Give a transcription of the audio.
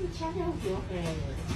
你天天都不回来